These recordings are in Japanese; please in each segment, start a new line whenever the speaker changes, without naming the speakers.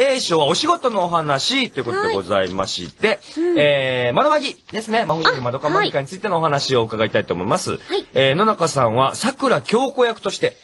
A 賞はお仕事のお話ということでございまして、えー、窓まぎですね。まほぎ窓かまぎかについてのお話を伺いたいと思います。
はい
えー、野中さんは桜京子役として、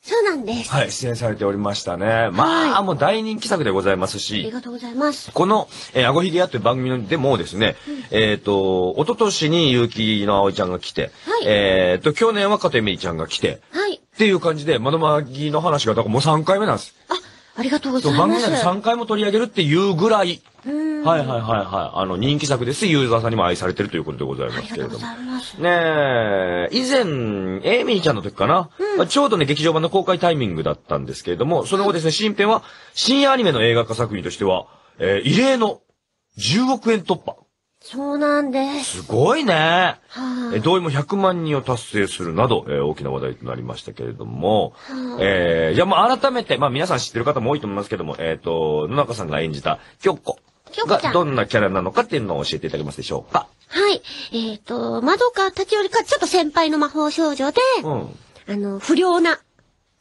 そうなんです。
はい、出演されておりましたね。まあ、
はい
もう大人気作でございます
あり
し、
がとうございます。
この、えー、あごひげやという番組でもですね、えっ、と、一昨年に結城の葵ちゃんが来て、
はい
えっ、と、去年は加藤エミリちゃんが来て、
はい。
っていう感じで、窓まぎの話が、だからもう3回目なんです。
あ、ありがとうございます。
番組内で3回も取り上げるっていうぐらい。はいはいはいはい。あの、人気作です。ユーザーさんにも愛されてるということでござい
あ
ますけれども
りがとうござ。います。
ねえ、以前、エイミーちゃんの時かな、まあちょうどね、劇場版の公開タイミングだったんですけれども、その後ですね、新編は、深夜アニメの映画化作品としては、えー異例の10億円突破。
そうなんです。
すごいね。
はい。
え同意も100万人を達成するなど、えー大きな話題となりましたけれども、
はい
えー、じゃあまあ改めて、まあ皆さん知ってる方も多いと思いますけども、えっ、と、野中さんが演じた京子が
京子ちゃん
どんなキャラなのかっていうのを教えていただけますでしょうか？
はい。えっ、と、まどか立ち寄りか、ちょっと先輩の魔法少女で、
うん。
あの、不良な、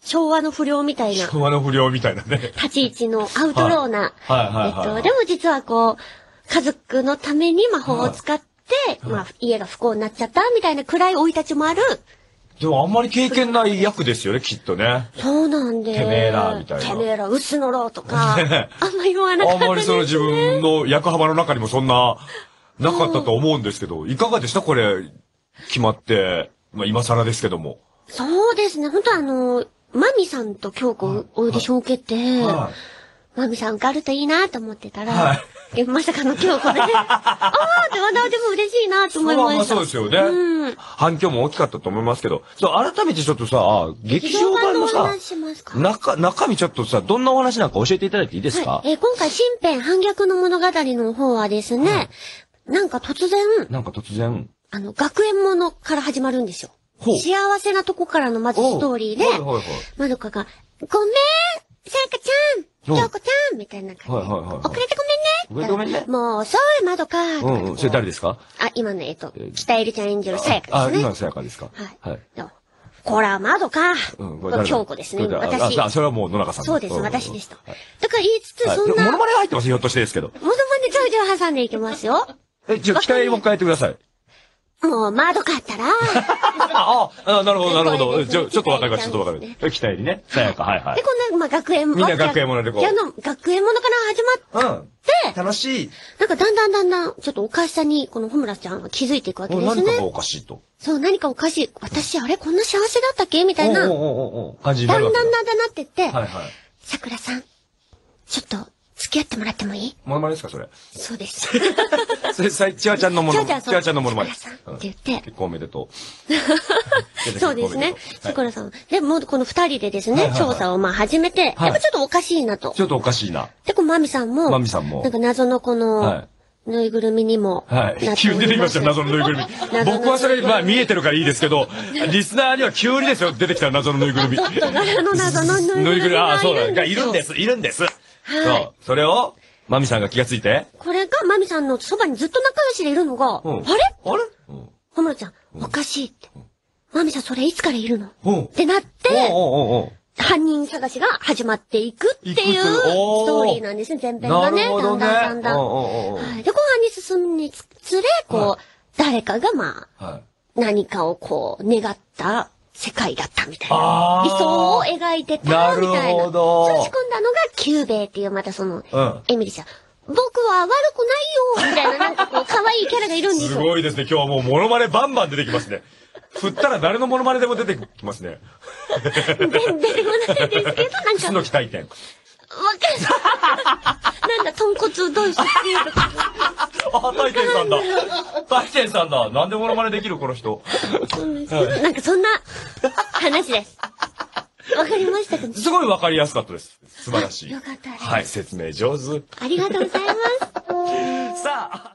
昭和の不良みたいな、
昭和の不良みたいなね。
立ち位置のアウトローな、
はいはいはいはい
えっと、でも実はこう、家族のために魔法を使って、まあ、家が不幸になっちゃったみたいな暗い生い立ちもある、
でもあんまり経験ない役ですよね、きっとね。
そうなんで。
てめえらみたいな
てめえら、薄のろうとか、あんま言わなか
あん
ったです、ね。
まりその自分の役幅の中にもそんな、なかったと思うんですけど、いかがでしたこれ、決まって、まあ今更ですけども。
そうですね。本当あの、マミさんと京子オーディション受けて、
は
マミさん受かるといいなと思ってたら、
はい
えまさかの京子で、あーってわでも嬉しいなと思いました。
まあそうですよね。
うん。
反響も大きかったと思いますけど、そう改めてちょっとさ、劇場版のさ中、中身ちょっとさ、どんなお話なんか教えていただいていいですか、
はい。えー今回、新編反逆の物語の方はですね、なんか突然、
なんか突然、
あの、学園ものから始まるんですよ。幸せなとこからのまずストーリーで、
はいはいはい。
まどかが、ごめんさやかちゃん
お
京子ちゃんみたいな感じで、
はいはいはいはい
遅れてごめんね
ごめんね
もう、そうまどか
うんうん。それ誰ですか？
あ、今の、えっと
えー、
北エリちゃん演じるさやか
あ、
ですね。
今のさやかですか？
はい。
はい。
でもこら、まどか
うん、これ誰だ？
京子ですね、
これ誰
私
あ。あ、それはもう野中さん
そうです、
ん
私ですと
はい。
だから言いつつ、
はい
そんな、
モノ
モノ
マネ入ってますひょっとしてですけど。
マネちょいちょい挟んでいきますよ。
え、じゃあ、北入りもう一回やってください。
もう、まどかったら、
ああ、なるほど、なるほど。ちょ、ちょっとわかりました、ちょっとわかりました。北入りね。さやか、はいはい
で、。こんな、まあ、学園
みんな学園ものでこう
じゃあの、学園ものから始まっ
うん。
て、
楽しい。
なんかだんだんだんだん、ちょっとおかしさに、このホムラちゃんは気づいていくわけですね。
何かがおかしいと。
そう、何かおかしい。私、あれこんな幸せだったっけ？みたいな。
おうおうおうおう感じに
だんだんだんだんなってって、
はいはい。
さくらさん、ちょっと、付き合ってもらってもいい？
モノマネですか、それ？
そうです。
それ、さちわちゃんのもの。
ちわちゃんそう
ちわちゃんのものまね。
って言って
結婚おめでとう。
そうですね。さく
はい
らさん。で、もうこの二人でですね、調査をまあ始めて、
はい
やっぱちょっとおかしいなと。
ちょっとおかしいな。
で、こう、マミさんも、
マミさんも
なんか謎のこの、
はい
ぬいぐるみにも、
はい。急に出てきました、謎のぬいぐるみ。僕はそれ、まあ見えてるからいいですけど、リスナーには急にですよ、出てきた謎のぬいぐるみ。
柄の謎のぬいぐるみ
ぬいぐるみ、ああ、そうだ。がい
るんで
す、いるんです。
い
そう。それを、マミさんが気がついて。
これがマミさんのそばにずっと仲良しでいるのが、
うん
あれ？
あれ？うん。
ホムラちゃん、おかしいって。マミさんそれいつからいるの？
うん
ってなって、
おうおうおう
犯人探しが始まっていくっていう
いくというおー
ストーリーなんですね、前編がね。
なるほどね
だんだんだんだん。
おうおうおう
はい。で、後半に進むにつれ、こう、
は
誰かがまあ、
はい。
何かをこう、願った世界だったみたいな理想を描いてた、
なる
みたいな。
ほど
それ仕込んだのが、キュゥべえっていう、またその、
うん
エミリちゃん。僕は悪くないよみたいな、なんかこう、可愛いキャラがいるんです
す
よ。
ごいですね。今日はもうモノマネバンバン出てきますね。振ったら誰のモノマネでも出てきますね。
全然出てこないですけど、なんか、
楠木大天。
わかんない。なんだ、豚骨うどんしてとか。
あ、大天さんだ。大天さんだ。なんでモノマネできるこの人？
なんかそんな話です。わかりましたか
すごいわかりやすかったです。素晴らしい。
よかったです
はい、説明上手。
ありがとうございます。
さあ。